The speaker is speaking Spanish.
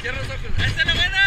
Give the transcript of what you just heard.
Cierra los ojos. ¡Esta es la buena!